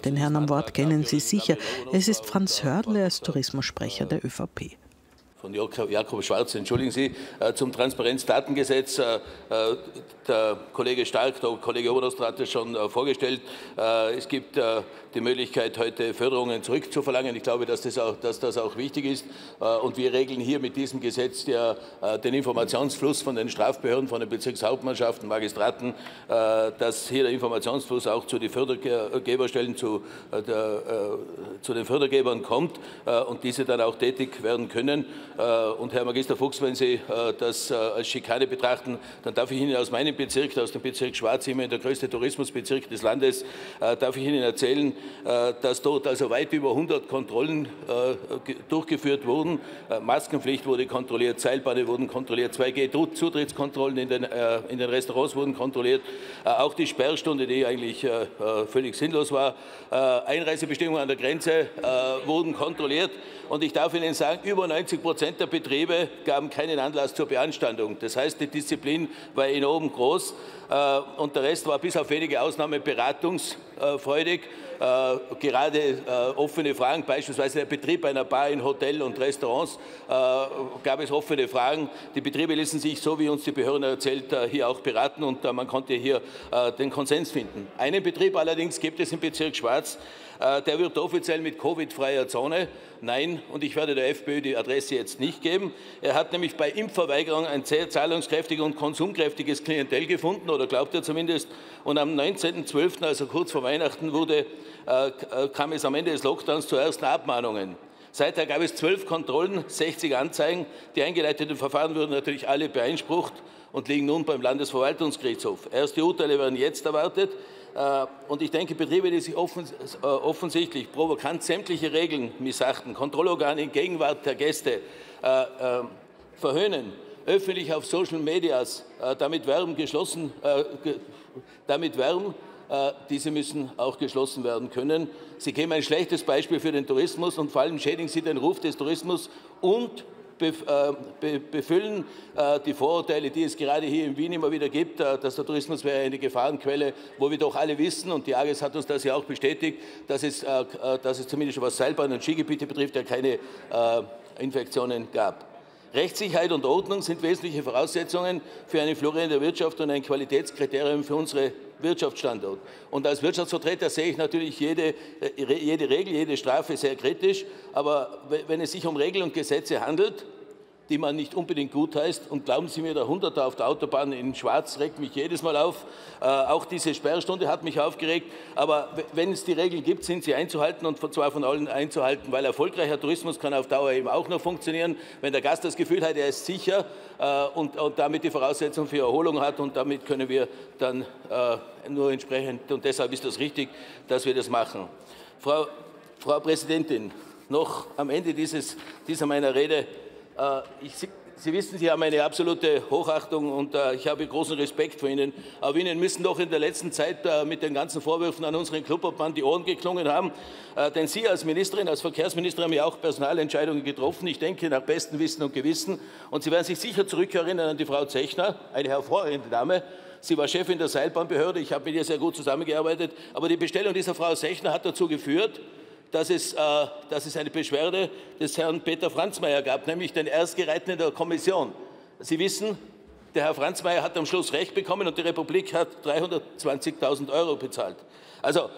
Den Herrn am Wort kennen Sie sicher. Es ist Franz Hörle als Tourismussprecher der ÖVP von Jakob Schwarz, entschuldigen Sie, äh, zum Transparenzdatengesetz. Äh, äh, der Kollege Stark, der Kollege Oberst hat es schon vorgestellt. Es gibt die Möglichkeit, heute Förderungen zurückzuverlangen. Ich glaube, dass das auch, dass das auch wichtig ist. Und wir regeln hier mit diesem Gesetz der, den Informationsfluss von den Strafbehörden, von den Bezirkshauptmannschaften, Magistraten, dass hier der Informationsfluss auch zu den Fördergeberstellen, zu, der, zu den Fördergebern kommt und diese dann auch tätig werden können. Äh, und Herr Magister Fuchs, wenn Sie äh, das äh, als Schikane betrachten, dann darf ich Ihnen aus meinem Bezirk, aus dem Bezirk Schwarz, immerhin der größte Tourismusbezirk des Landes, darf ich Ihnen erzählen, dass dort also weit über 100 Kontrollen durchgeführt wurden. Maskenpflicht wurde kontrolliert, Seilbahnen wurden kontrolliert, 2G-Zutrittskontrollen in den, in den Restaurants wurden kontrolliert, auch die Sperrstunde, die eigentlich völlig sinnlos war, Einreisebestimmungen an der Grenze wurden kontrolliert. Und ich darf Ihnen sagen, über 90 Prozent Prozent der Betriebe gaben keinen Anlass zur Beanstandung. Das heißt, die Disziplin war enorm groß äh, und der Rest war bis auf wenige Ausnahmen beratungsfreudig. Äh, gerade äh, offene Fragen, beispielsweise der Betrieb einer Bar in Hotel und Restaurants, gab es offene Fragen. Die Betriebe ließen sich, so wie uns die Behörden erzählt, hier auch beraten und man konnte hier den Konsens finden. Einen Betrieb allerdings gibt es im Bezirk Schwarz, der wird offiziell mit Covid-freier Zone. Nein, und ich werde der FPÖ die Adresse jetzt nicht geben. Er hat nämlich bei Impfverweigerung ein sehr zahlungskräftiges und konsumkräftiges Klientel gefunden, oder glaubt er zumindest. Und am 19.12., also kurz vor Weihnachten, wurde, äh, äh, kam es am Ende des Lockdowns zu ersten Abmahnungen. Seither gab es zwölf Kontrollen, 60 Anzeigen. Die eingeleiteten Verfahren wurden natürlich alle beeinsprucht und liegen nun beim Landesverwaltungsgerichtshof. Erste Urteile werden jetzt erwartet. Äh, und ich denke, Betriebe, die sich offensichtlich provokant sämtliche Regeln missachten, Kontrollorgane in Gegenwart der Gäste äh, verhöhnen, öffentlich auf Social Medias damit werben, geschlossen, damit werben, diese müssen auch geschlossen werden können. Sie geben ein schlechtes Beispiel für den Tourismus und vor allem schädigen Sie den Ruf des Tourismus und äh, befüllen äh, die Vorurteile, die es gerade hier in Wien immer wieder gibt, äh, dass der Tourismus wäre eine Gefahrenquelle, wo wir doch alle wissen, und die AGES hat uns das ja auch bestätigt, dass es, dass es zumindest was Seilbahn- und Skigebiete betrifft, ja keine Infektionen gab. Rechtssicherheit und Ordnung sind wesentliche Voraussetzungen für eine florierende Wirtschaft und ein Qualitätskriterium für unsere Wirtschaftsstandort. Und als Wirtschaftsvertreter sehe ich natürlich jede, äh, jede Regel, jede Strafe sehr kritisch. Aber wenn es sich um Regeln und Gesetze handelt, die man nicht unbedingt gut heißt. Und glauben Sie mir, der Hunderter auf der Autobahn in Schwarz regt mich jedes Mal auf. Äh, auch diese Sperrstunde hat mich aufgeregt. Aber wenn es die Regeln gibt, sind sie einzuhalten und zwar von allen einzuhalten, weil erfolgreicher Tourismus kann auf Dauer eben auch noch funktionieren, wenn der Gast das Gefühl hat, er ist sicher äh, und, und damit die Voraussetzung für Erholung hat. Und damit können wir dann äh, nur entsprechend, und deshalb ist das richtig, dass wir das machen. Frau, Frau Präsidentin, noch am Ende dieses, dieser meiner Rede ich, Sie wissen, Sie haben eine absolute Hochachtung und äh, ich habe großen Respekt vor Ihnen. Aber Ihnen müssen doch in der letzten Zeit äh, mit den ganzen Vorwürfen an unseren Klubobmann die Ohren geklungen haben. Äh, denn Sie als Ministerin, als Verkehrsministerin haben ja auch Personalentscheidungen getroffen. Ich denke nach bestem Wissen und Gewissen. Und Sie werden sich sicher zurückerinnern an die Frau Zechner, eine hervorragende Dame. Sie war Chefin der Seilbahnbehörde. Ich habe mit ihr sehr gut zusammengearbeitet. Aber die Bestellung dieser Frau Sechner hat dazu geführt, dass es, äh, dass es eine Beschwerde des Herrn Peter Franzmeier gab, nämlich den Erstgereihten in der Kommission. Sie wissen, der Herr Franzmeier hat am Schluss Recht bekommen und die Republik hat 320.000 Euro bezahlt. Also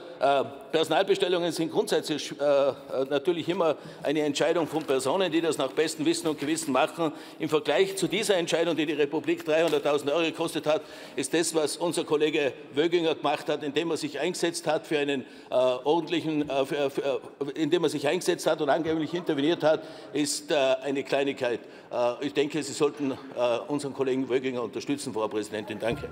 Personalbestellungen sind grundsätzlich äh, äh, natürlich immer eine Entscheidung von Personen, die das nach bestem Wissen und Gewissen machen. Im Vergleich zu dieser Entscheidung, die die Republik 300.000 Euro gekostet hat, ist das, was unser Kollege Wöginger gemacht hat, indem er sich eingesetzt hat für einen äh, ordentlichen, äh, für, für, indem er sich eingesetzt hat und angeblich interveniert hat, ist eine Kleinigkeit. ich denke, Sie sollten unseren Kollegen Wöginger unterstützen, Frau Präsidentin. Danke.